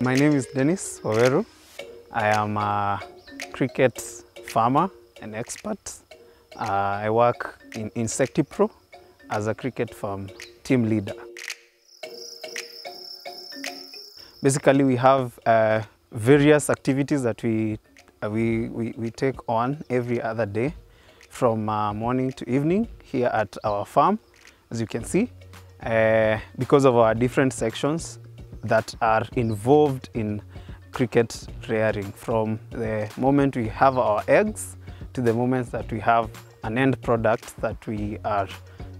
My name is Dennis Waweru. I am a cricket farmer and expert. Uh, I work in Insectipro as a cricket farm team leader. Basically, we have uh, various activities that we, uh, we, we, we take on every other day from uh, morning to evening here at our farm, as you can see. Uh, because of our different sections that are involved in cricket rearing from the moment we have our eggs to the moment that we have an end product that we are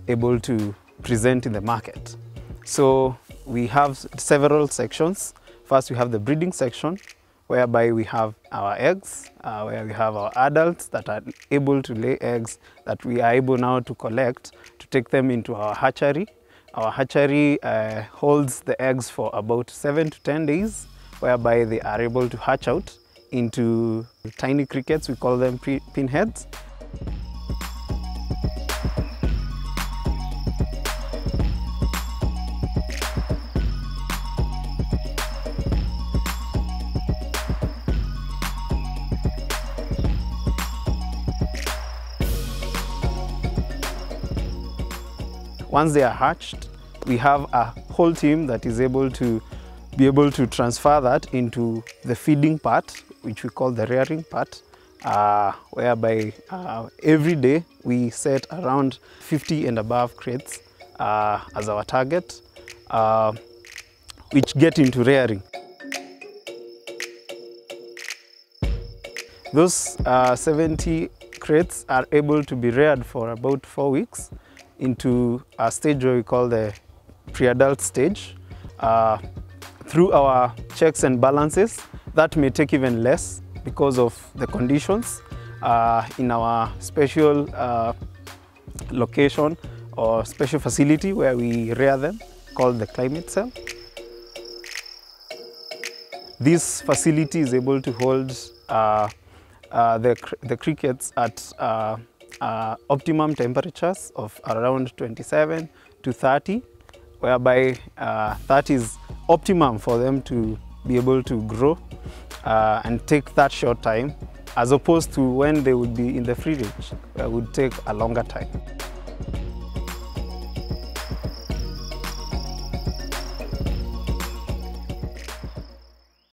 able to present in the market. So we have several sections. First we have the breeding section whereby we have our eggs, uh, where we have our adults that are able to lay eggs that we are able now to collect to take them into our hatchery our hatchery uh, holds the eggs for about seven to 10 days, whereby they are able to hatch out into tiny crickets, we call them pinheads. Once they are hatched, we have a whole team that is able to be able to transfer that into the feeding part, which we call the rearing part, uh, whereby uh, every day we set around 50 and above crates uh, as our target, uh, which get into rearing. Those uh, 70 crates are able to be reared for about four weeks into a stage where we call the pre-adult stage. Uh, through our checks and balances, that may take even less because of the conditions uh, in our special uh, location or special facility where we rear them called the climate cell. This facility is able to hold uh, uh the, the crickets at uh, uh, optimum temperatures of around 27 to 30, whereby uh, that is optimum for them to be able to grow uh, and take that short time, as opposed to when they would be in the free range, where it would take a longer time.